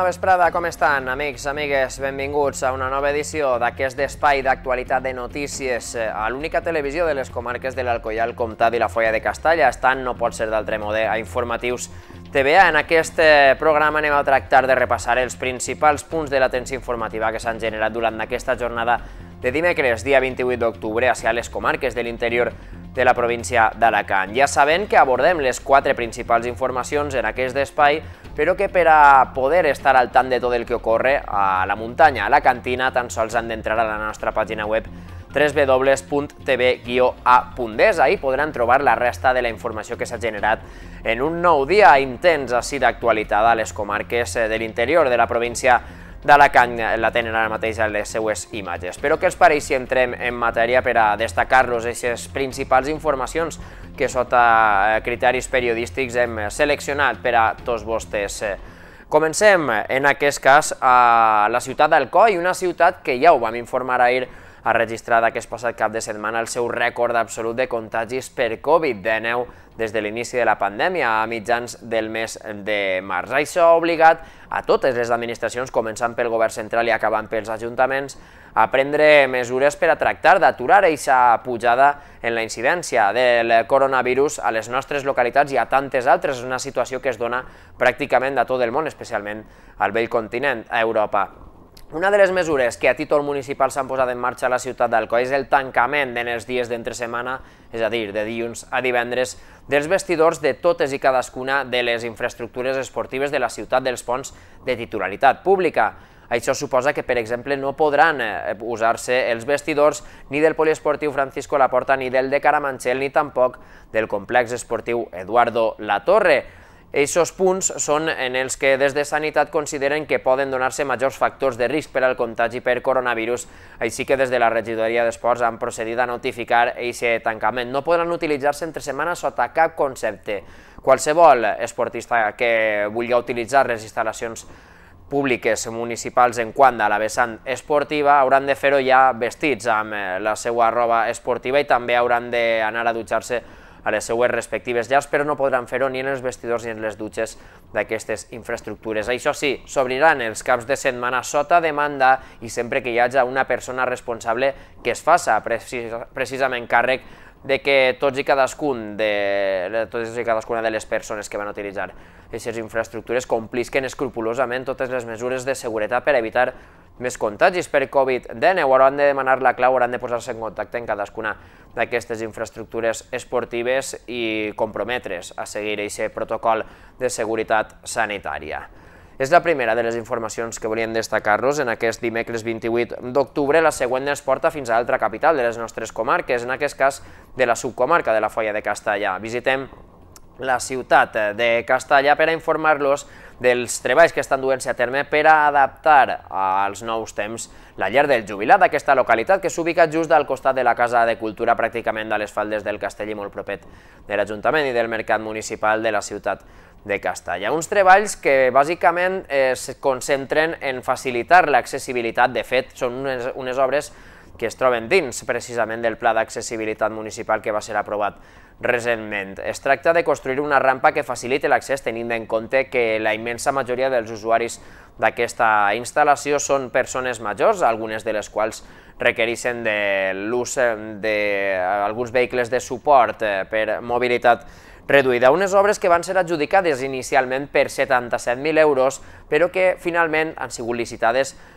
Bona vesprada, com estan, amics, amigues? Benvinguts a una nova edició d'aquest espai d'actualitat de notícies a l'única televisió de les comarques de l'Alcoià, el Comtat i la Folla de Castalla. Estan, no pot ser d'altre mode, a informatius TVA. En aquest eh, programa anem a tractar de repassar els principals punts de l'atenció informativa que s'han generat durant aquesta jornada de dimecres, dia 28 d'octubre, hacia les comarques de l'interior de la província d'Alacant. Ja sabem que abordem les quatre principals informacions en aquest espai, però que per a poder estar al tant de tot el que ocorre a la muntanya, a la cantina, tan sols han d'entrar a la nostra pàgina web www.tv-a.es. Ahir podran trobar la resta de la informació que s'ha generat en un nou dia intens així d'actualitat a les comarques de l'interior de la província d'Alacant la tenen ara mateix a les seues imatges. Però què els pareix si entrem en matèria per a destacar-los aquestes principals informacions que sota eh, criteris periodístics hem seleccionat per a tots vostès. Comencem, en aquest cas, a la ciutat d'Alcoi, una ciutat que ja ho vam informar ahir ha registrat aquest passat cap de setmana el seu rècord absolut de contagis per Covid-19 des de l'inici de la pandèmia a mitjans del mes de març. Això ha obligat a totes les administracions, començant pel govern central i acabant pels ajuntaments, a prendre mesures per a tractar d'aturar aquesta pujada en la incidència del coronavirus a les nostres localitats i a tantes altres, una situació que es dona pràcticament a tot el món, especialment al vell continent, a Europa. Una de les mesures que a títol municipal s'han posat en marxa a la ciutat d'Alcoi és el tancament en els dies d'entre setmana, és a dir, de dilluns a divendres, dels vestidors de totes i cadascuna de les infraestructures esportives de la ciutat dels ponts de titularitat pública. Això suposa que, per exemple, no podran eh, usar-se els vestidors ni del poliesportiu Francisco Laporta ni del de Caramanchel ni tampoc del complex esportiu Eduardo La Torre. Eixos punts són en els que des de Sanitat consideren que poden donar-se majors factors de risc per al contagi per coronavirus, així que des de la regidoria d'Esports han procedit a notificar aquest tancament. No podran utilitzar-se entre setmanes sota cap concepte. Qualsevol esportista que vulgui utilitzar les instal·lacions públiques municipals en quant a la vessant esportiva hauran de fer-ho ja vestits amb eh, la seva roba esportiva i també hauran d'anar a dutxar-se a les seues respectives llars, però no podran fer-ho ni en els vestidors ni en les dutxes d'aquestes infraestructures. Això sí, s'obriran els caps de setmana sota demanda i sempre que hi hagi una persona responsable que es faça precisament càrrec de que tots i cadascun de, totes i cadascuna de les persones que van utilitzar aquestes infraestructures complisquen escrupulosament totes les mesures de seguretat per evitar més contagis per Covid-19, hauran de demanar la clau, hauran de posar-se en contacte en cadascuna d'aquestes infraestructures esportives i comprometre's a seguir aquest protocol de seguretat sanitària. És la primera de les informacions que volíem destacar-los en aquest dimecres 28 d'octubre. La següent ens porta fins a l'altra capital de les nostres comarques, en aquest cas de la subcomarca de la Folla de Castalla. Visitem la ciutat de Castalla per a informar-los dels treballs que estan duent-se a terme per a adaptar als nous temps la llar del jubilat d'aquesta localitat, que s'ubica just al costat de la Casa de Cultura, pràcticament a les faldes del Castell i molt propet de l'Ajuntament i del Mercat Municipal de la ciutat de Castalla. Uns treballs que bàsicament es concentren en facilitar l'accessibilitat, de fet són unes, unes obres que es troben dins precisament del Pla d'Accessibilitat Municipal que va ser aprovat recentment. Es tracta de construir una rampa que faciliti l'accés tenint en compte que la immensa majoria dels usuaris d'aquesta instal·lació són persones majors, algunes de les quals requereixen de l'ús d'alguns vehicles de suport eh, per mobilitat reduïda. Unes obres que van ser adjudicades inicialment per 77.000 euros, però que finalment han sigut licitades per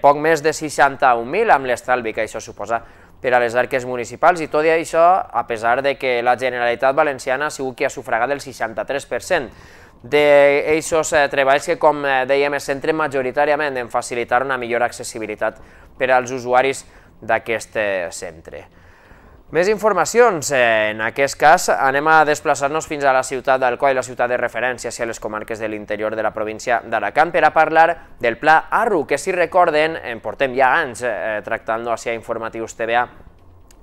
poc més de 61.000 amb l'estalvi que això suposa per a les arques municipals i tot i això, a pesar de que la Generalitat Valenciana ha sigut qui ha sufragat el 63% d'aquests eh, treballs que, com eh, dèiem, es centren majoritàriament en facilitar una millor accessibilitat per als usuaris d'aquest eh, centre. Més informacions. En aquest cas anem a desplaçar-nos fins a la ciutat d'Alcoi, la ciutat de referència a les comarques de l'interior de la província d'Alacant, per a parlar del Pla ARRU, que si recorden, en portem ja anys eh, tractant-lo a Informatius TVA,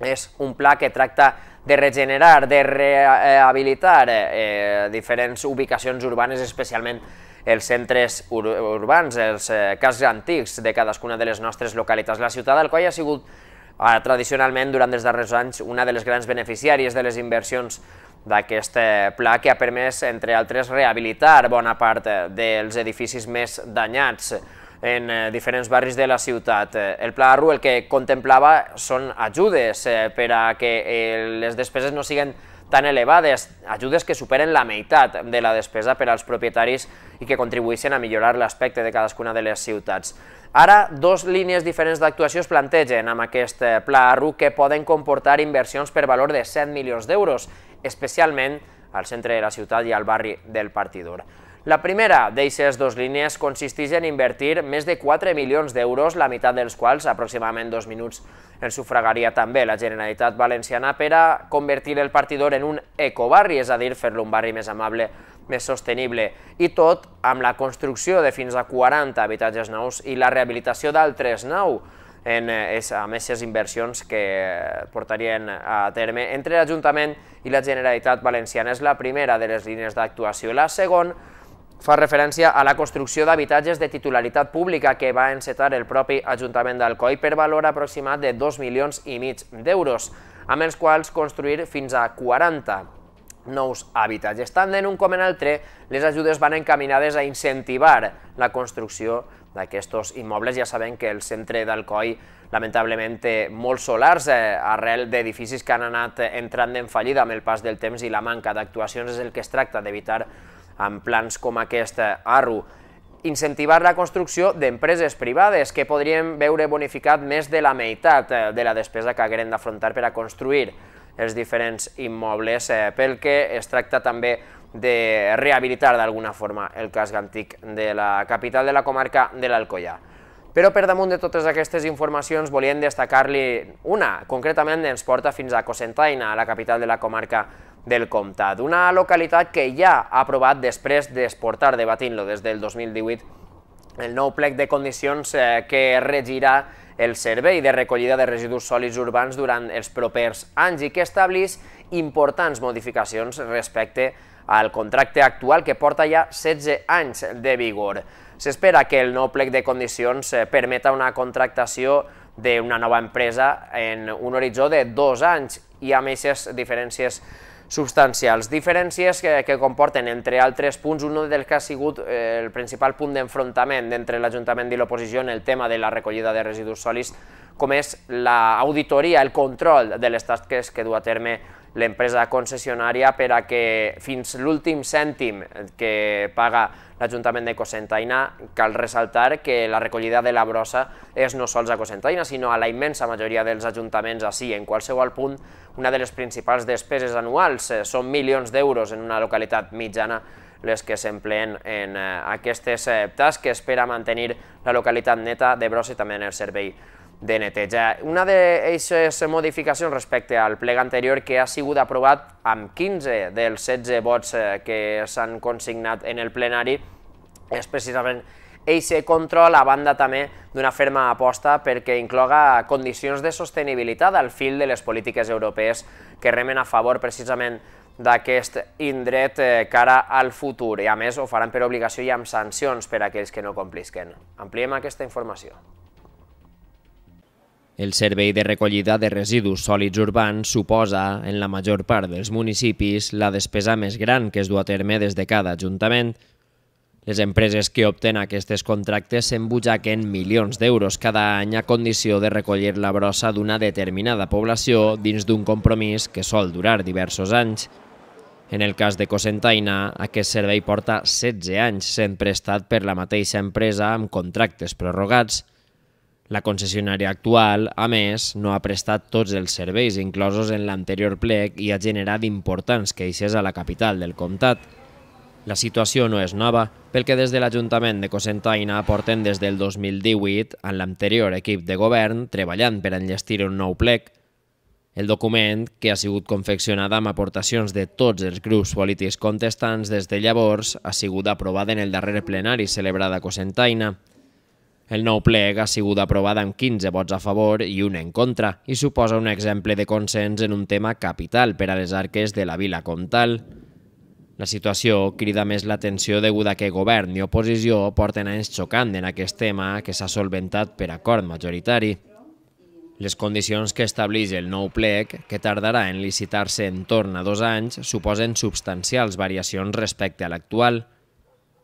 és un pla que tracta de regenerar, de rehabilitar eh, diferents ubicacions urbanes, especialment els centres ur urbans, els eh, cascs antics de cadascuna de les nostres localitats. La ciutat d'Alcoi ha sigut tradicionalment, durant els darrers anys, una de les grans beneficiàries de les inversions d'aquest eh, pla que ha permès, entre altres, rehabilitar bona part eh, dels edificis més danyats en eh, diferents barris de la ciutat. El Pla ARRU el que contemplava són ajudes per a que les despeses no siguin tan elevades, ajudes que superen la meitat de la despesa per als propietaris i que contribueixen a millorar l'aspecte de cadascuna de les ciutats. Ara, dos línies diferents d'actuació es plantegen amb aquest pla ARRU que poden comportar inversions per valor de 7 milions d'euros especialment al centre de la ciutat i al barri del Partidor. La primera d'aquestes dues línies consisteix en invertir més de 4 milions d'euros, la meitat dels quals, aproximadament dos minuts, en sufragaria també la Generalitat Valenciana per a convertir el partidor en un ecobarri, és a dir, fer-lo un barri més amable, més sostenible, i tot amb la construcció de fins a 40 habitatges nous i la rehabilitació d'altres nous, en, eh, amb aquestes inversions que portarien a terme entre l'Ajuntament i la Generalitat Valenciana. És la primera de les línies d'actuació. La segona fa referència a la construcció d'habitatges de titularitat pública que va encetar el propi Ajuntament d'Alcoi per valor aproximat de 2 milions i mig d'euros, amb els quals construir fins a 40 nous habitatges. Tant en un com en l'altre, les ajudes van encaminades a incentivar la construcció d'aquests immobles. Ja sabem que el centre d'Alcoi lamentablement té molts solars eh, arrel d'edificis que han anat entrant en fallida amb el pas del temps i la manca d'actuacions és el que es tracta d'evitar amb plans com aquest eh, ARRU. Incentivar la construcció d'empreses privades que podrien veure bonificat més de la meitat eh, de la despesa que hagueren d'afrontar per a construir els diferents immobles, eh, pel que es tracta també de rehabilitar d'alguna forma el casc antic de la capital de la comarca de l'Alcoià. Però per damunt de totes aquestes informacions volíem destacar-li una, concretament ens porta fins a Cosentaina, la capital de la comarca del Comtat, una localitat que ja ha aprovat després d'exportar debatint-lo des del 2018 el nou plec de condicions eh, que regirà el servei de recollida de residus sòlids urbans durant els propers anys i que establís importants modificacions respecte al contracte actual que porta ja 16 anys de vigor. S'espera que el nou plec de condicions eh, permeta una contractació d'una nova empresa en un horitzó de dos anys i amb aquestes diferències substancials. Diferències que, que comporten, entre altres punts, un dels que ha sigut eh, el principal punt d'enfrontament entre l'Ajuntament i l'oposició en el tema de la recollida de residus sòlids, com és l'auditoria, el control de les tasques que du a terme l'empresa concessionària per a que fins l'últim cèntim que paga l'Ajuntament de Cosentaina cal ressaltar que la recollida de la brossa és no sols a Cosentaina, sinó a la immensa majoria dels ajuntaments així. En qualsevol punt, una de les principals despeses anuals eh, són milions d'euros en una localitat mitjana les que s'empleen en eh, aquestes eh, tasques per a mantenir la localitat neta de brossa i també en el servei de neteja. Una d'aquestes modificacions respecte al pleg anterior que ha sigut aprovat amb 15 dels 16 vots eh, que s'han consignat en el plenari és precisament eixe control a banda també d'una ferma aposta perquè incloga condicions de sostenibilitat al fil de les polítiques europees que remen a favor precisament d'aquest indret eh, cara al futur i a més ho faran per obligació i amb sancions per a aquells que no complisquen. Ampliem aquesta informació. El servei de recollida de residus sòlids urbans suposa, en la major part dels municipis, la despesa més gran que es du a terme des de cada ajuntament. Les empreses que opten aquestes contractes s'embutjaquen milions d'euros cada any a condició de recollir la brossa d'una determinada població dins d'un compromís que sol durar diversos anys. En el cas de Cosentaina, aquest servei porta 16 anys sent prestat per la mateixa empresa amb contractes prorrogats. La concessionària actual, a més, no ha prestat tots els serveis inclosos en l'anterior plec i ha generat importants queixes a la capital del comtat. La situació no és nova, pel que des de l'Ajuntament de Cosentaina porten des del 2018, en l'anterior equip de govern, treballant per enllestir un nou plec. El document, que ha sigut confeccionat amb aportacions de tots els grups polítics contestants des de llavors, ha sigut aprovat en el darrer plenari celebrat a Cosentaina. El nou pleg ha sigut aprovat amb 15 vots a favor i un en contra i suposa un exemple de consens en un tema capital per a les arques de la vila comtal. La situació crida més l'atenció deguda que govern i oposició porten anys xocant en aquest tema que s'ha solventat per acord majoritari. Les condicions que estableix el nou plec, que tardarà en licitar-se en torn a dos anys, suposen substancials variacions respecte a l'actual.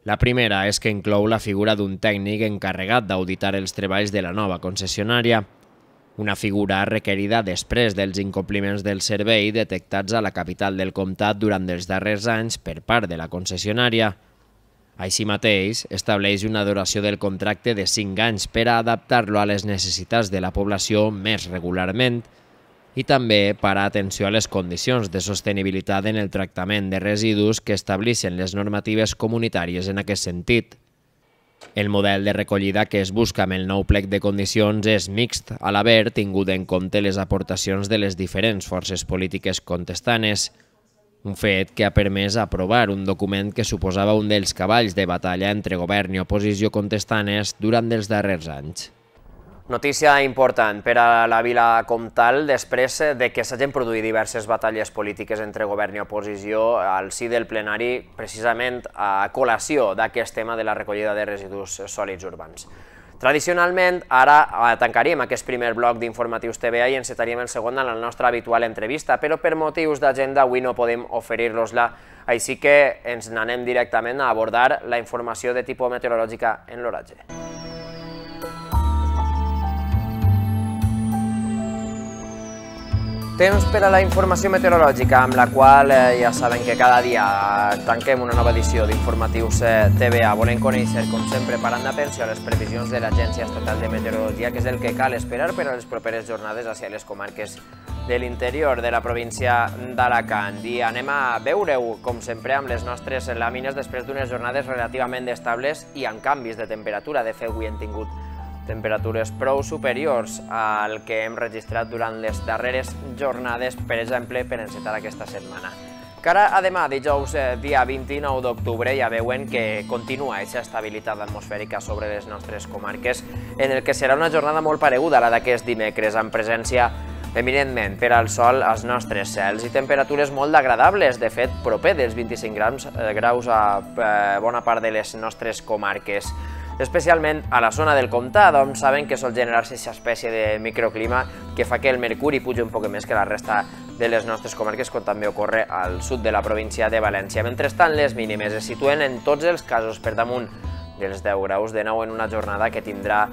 La primera és que inclou la figura d'un tècnic encarregat d'auditar els treballs de la nova concessionària, una figura requerida després dels incompliments del servei detectats a la capital del comtat durant els darrers anys per part de la concessionària. Així mateix, estableix una duració del contracte de 5 anys per a adaptar-lo a les necessitats de la població més regularment i també per a atenció a les condicions de sostenibilitat en el tractament de residus que estableixen les normatives comunitàries en aquest sentit. El model de recollida que es busca amb el nou plec de condicions és mixt, a l'haver tingut en compte les aportacions de les diferents forces polítiques contestanes, un fet que ha permès aprovar un document que suposava un dels cavalls de batalla entre govern i oposició contestanes durant els darrers anys. Notícia important per a la vila comtal després de que s'hagin produït diverses batalles polítiques entre govern i oposició al si del plenari precisament a col·lació d'aquest tema de la recollida de residus sòlids urbans. Tradicionalment, ara tancaríem aquest primer bloc d'informatius TVA i encetaríem el segon en la nostra habitual entrevista, però per motius d'agenda avui no podem oferir-los-la, així que ens n'anem directament a abordar la informació de tipus meteorològica en l'oratge. Temps per a la informació meteorològica, amb la qual eh, ja saben que cada dia tanquem una nova edició d'Informatius eh, TVA. Volem conèixer, com sempre, parant d'atenció a les previsions de l'Agència Estatal de Meteorologia, que és el que cal esperar per a les properes jornades hacia les comarques de l'interior de la província d'Alacant. I anem a veure-ho, com sempre, amb les nostres làmines després d'unes jornades relativament estables i amb canvis de temperatura. De fet, avui hem tingut temperatures prou superiors al que hem registrat durant les darreres jornades, per exemple, per encetar aquesta setmana. Cara a demà, dijous, eh, dia 29 d'octubre, ja veuen que continua aquesta estabilitat atmosfèrica sobre les nostres comarques, en el que serà una jornada molt pareguda a la d'aquest dimecres, amb presència eminentment per al sol als nostres cels i temperatures molt agradables, de fet, proper dels 25 graus, eh, graus a eh, bona part de les nostres comarques especialment a la zona del comtat, on saben que sol generar-se aquesta espècie de microclima que fa que el mercuri pugi un poc més que la resta de les nostres comarques, com també ocorre al sud de la província de València. Mentrestant, les mínimes es situen en tots els casos per damunt dels 10 graus, de nou en una jornada que tindrà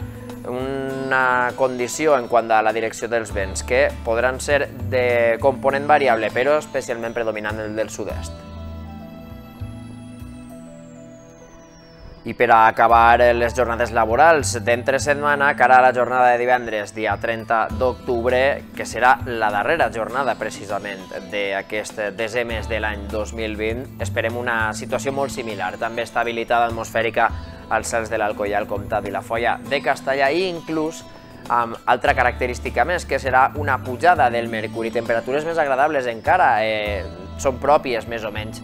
una condició en quant a la direcció dels vents, que podran ser de component variable, però especialment predominant el del sud-est. I per a acabar les jornades laborals. D'entre setmana, cara a la jornada de divendres, dia 30 d'octubre, que serà la darrera jornada precisament d'aquest desè mes de l'any 2020, esperem una situació molt similar, també estabilitat atmosfèrica als cels de l'Alcoià, el Comtat i la Folla de Castellà i inclús amb altra característica més, que serà una pujada del mercuri, temperatures més agradables encara, eh, són pròpies més o menys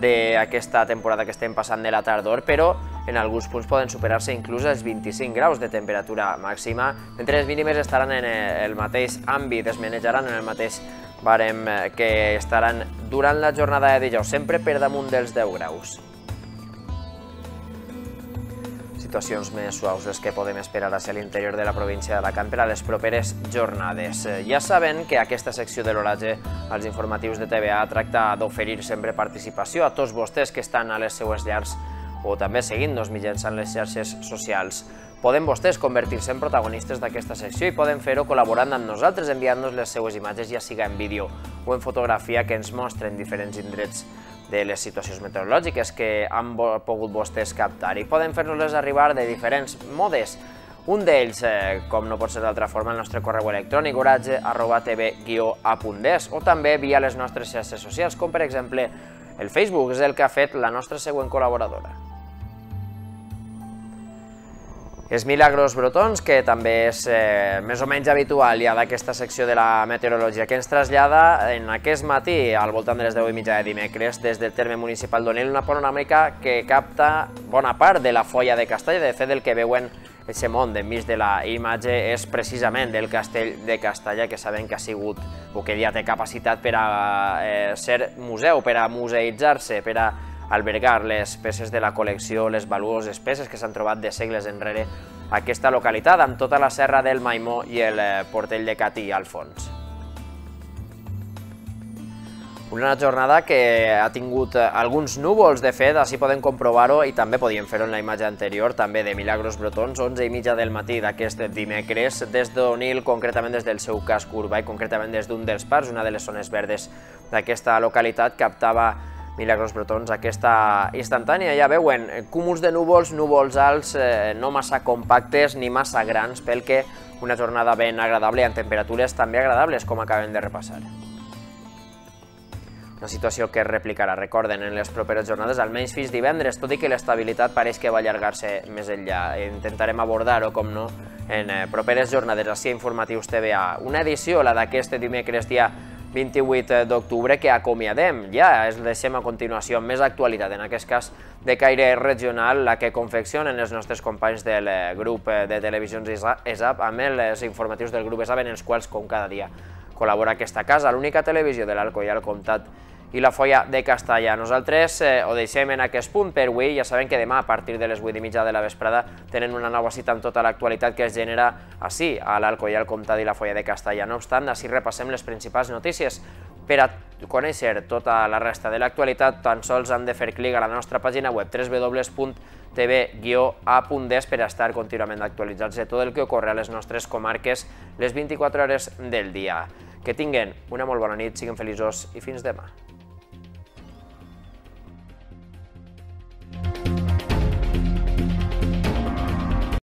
d'aquesta temporada que estem passant de la tardor, però en alguns punts poden superar-se inclús els 25 graus de temperatura màxima, mentre les mínimes estaran en el mateix àmbit, es manejaran en el mateix barem eh, que estaran durant la jornada de dijous, sempre per damunt dels 10 graus situacions més suaus les que podem esperar a l'interior de la província d'Alacant per a les properes jornades. Eh, ja saben que aquesta secció de l'oratge als informatius de TVA tracta d'oferir sempre participació a tots vostès que estan a les seues llars o també seguint-nos mitjançant les xarxes socials. Poden vostès convertir-se en protagonistes d'aquesta secció i poden fer-ho col·laborant amb nosaltres enviant-nos les seues imatges, ja siga en vídeo o en fotografia que ens mostren diferents indrets de les situacions meteorològiques que han pogut vostès captar i poden fer-nos-les arribar de diferents modes. Un d'ells, eh, com no pot ser d'altra forma, el nostre correu electrònic oratge arroba tv-a.des o també via les nostres xarxes socials, com per exemple el Facebook, és el que ha fet la nostra següent col·laboradora. És Milagros Brotons, que també és eh, més o menys habitual ja d'aquesta secció de la meteorologia, que ens trasllada en aquest matí, al voltant de les 10 i mitja de dimecres, des del terme municipal d'Onil, una panoràmica que capta bona part de la folla de Castella. De fet, el que veuen aquest món d'enmig de la imatge és precisament del castell de Castella, que sabem que ha sigut, o que ja té capacitat per a eh, ser museu, per a museïtzar-se, per a albergar les peces de la col·lecció, les valuoses peces que s'han trobat de segles enrere a aquesta localitat, amb tota la serra del Maimó i el eh, portell de Catí al fons. Una jornada que ha tingut eh, alguns núvols, de fet, així podem comprovar-ho i també podíem fer-ho en la imatge anterior, també de Milagros Brotons, 11 i mitja del matí d'aquest dimecres, des d'Onil, concretament des del seu casc urbà i concretament des d'un dels parcs, una de les zones verdes d'aquesta localitat, captava Milagros Brotons, aquesta instantània. Ja veuen, cúmuls de núvols, núvols alts, eh, no massa compactes ni massa grans, pel que una jornada ben agradable amb temperatures també agradables, com acabem de repassar. Una situació que es replicarà, recorden, en les properes jornades, almenys fins divendres, tot i que l'estabilitat pareix que va allargar-se més enllà. Intentarem abordar-ho, com no, en eh, properes jornades, així informatius TVA. Una edició, la d'aquest dimecres dia 28 d'octubre que acomiadem. Ja es deixem a continuació amb més actualitat, en aquest cas de caire regional, la que confeccionen els nostres companys del eh, grup eh, de televisions ESAP amb els informatius del grup ESAP en els quals, com cada dia, col·labora aquesta casa, l'única televisió de l'Alco i el Comtat i la Folla de Castalla. Nosaltres eh, ho deixem en aquest punt per avui. Ja sabem que demà, a partir de les 8 i mitja de la vesprada, tenen una nova cita amb tota l'actualitat que es genera així, a i al Comtat i la Folla de Castalla. No obstant, així repassem les principals notícies. Per a conèixer tota la resta de l'actualitat, tan sols han de fer clic a la nostra pàgina web www.tv-a.es per estar contínuament actualitzats de tot el que ocorre a les nostres comarques les 24 hores del dia. Que tinguen una molt bona nit, siguin feliços i fins demà.